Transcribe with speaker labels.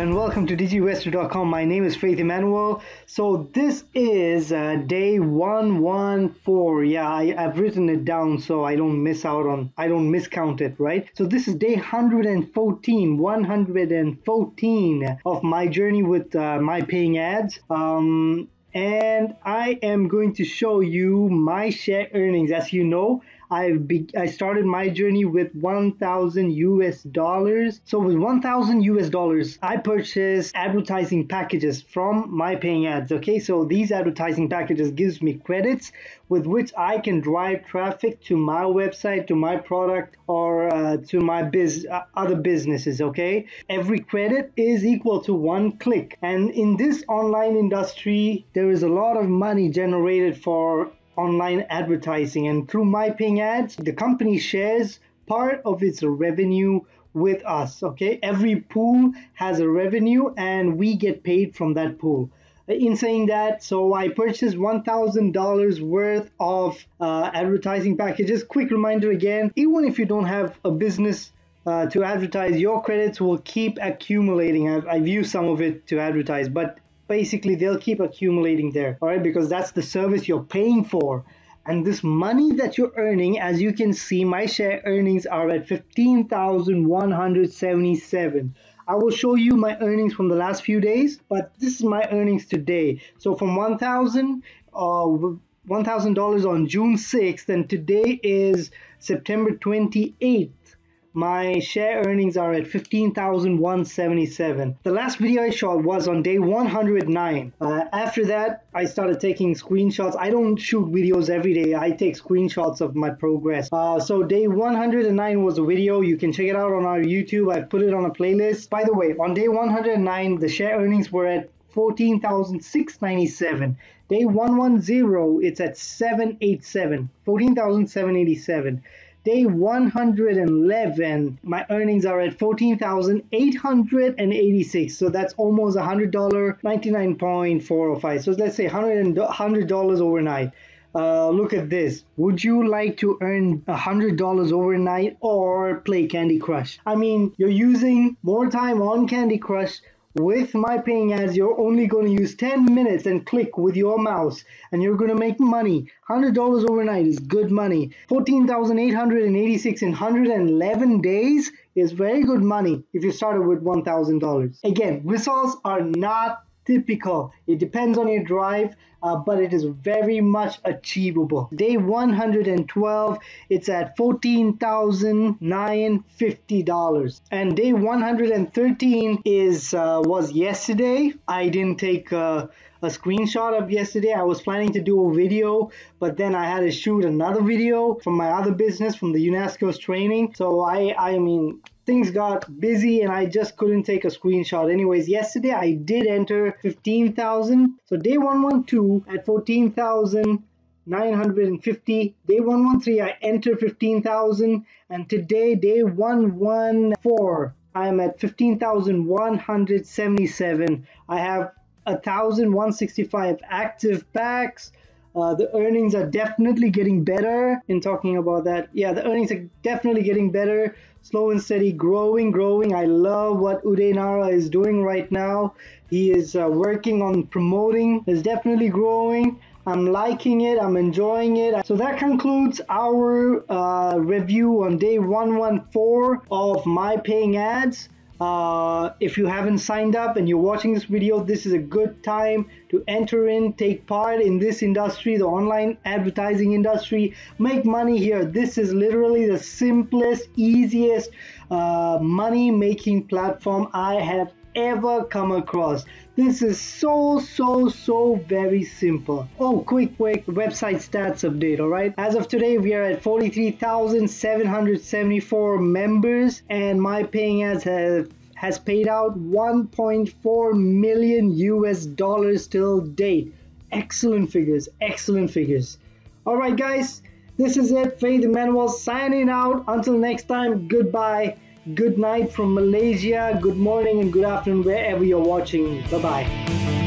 Speaker 1: and welcome to digivestor.com. My name is Faith Emmanuel. So this is uh, day 114. Yeah, I, have written it down so I don't miss out on, I don't miscount it, right? So this is day 114, 114 of my journey with uh, my paying ads. Um, and I am going to show you my share earnings. As you know, I be- I started my journey with 1000 US dollars. So with 1000 US dollars, I purchased advertising packages from my paying ads. Okay, so these advertising packages gives me credits with which I can drive traffic to my website, to my product, or uh, to my biz uh, other businesses. Okay, every credit is equal to one click, and in this online industry, there is a lot of money generated for online advertising. And through my paying ads, the company shares part of its revenue with us. Okay, every pool has a revenue and we get paid from that pool. In saying that, so I purchased $1,000 worth of uh, advertising packages. Quick reminder again even if you don't have a business uh, to advertise, your credits will keep accumulating. I've, I've used some of it to advertise, but basically they'll keep accumulating there, all right? Because that's the service you're paying for. And this money that you're earning, as you can see, my share earnings are at 15,177. I will show you my earnings from the last few days, but this is my earnings today. So from 1,000, uh, $1,000 on June 6th, and today is September 28th my share earnings are at 15,177. The last video I shot was on day 109. Uh, after that, I started taking screenshots. I don't shoot videos every day. I take screenshots of my progress. Uh, so day 109 was a video. You can check it out on our YouTube. I put it on a playlist. By the way, on day 109, the share earnings were at 14,697. Day 110, it's at 787. 14,787. Day 111, my earnings are at 14,886. So that's almost a $100, 99.405. So let's say $100, $100 overnight. Uh, look at this. Would you like to earn a $100 overnight or play Candy Crush? I mean, you're using more time on Candy Crush with my paying ads, you're only going to use 10 minutes and click with your mouse and you're going to make money. $100 overnight is good money. 14,886 in 111 days is very good money if you started with $1,000. Again, results are not typical. It depends on your drive, uh, but it is very much achievable. Day 112, it's at $14,950. And day 113 is uh, was yesterday. I didn't take uh, a screenshot of yesterday. I was planning to do a video, but then I had to shoot another video from my other business from the UNESCO's training. So I, I mean, things got busy and I just couldn't take a screenshot. Anyways, yesterday I did enter 15,000. So day 112 at 14,000. 950 day 113 i enter 15000 and today day 114 i'm at 15177 i have 1165 active packs uh, the earnings are definitely getting better. In talking about that, yeah, the earnings are definitely getting better. Slow and steady, growing, growing. I love what Uday Nara is doing right now. He is uh, working on promoting. Is definitely growing. I'm liking it. I'm enjoying it. So that concludes our uh, review on day 114 of my paying ads. Uh, if you haven't signed up and you're watching this video, this is a good time to enter in, take part in this industry, the online advertising industry, make money here. This is literally the simplest, easiest uh, money making platform I have ever come across. This is so, so, so very simple. Oh, quick, quick website stats update, alright? As of today, we are at 43,774 members, and my paying ads have has paid out 1.4 million US dollars till date. Excellent figures, excellent figures. Alright, guys, this is it. Faith Emmanuel signing out. Until next time, goodbye good night from Malaysia, good morning and good afternoon wherever you're watching. Bye bye.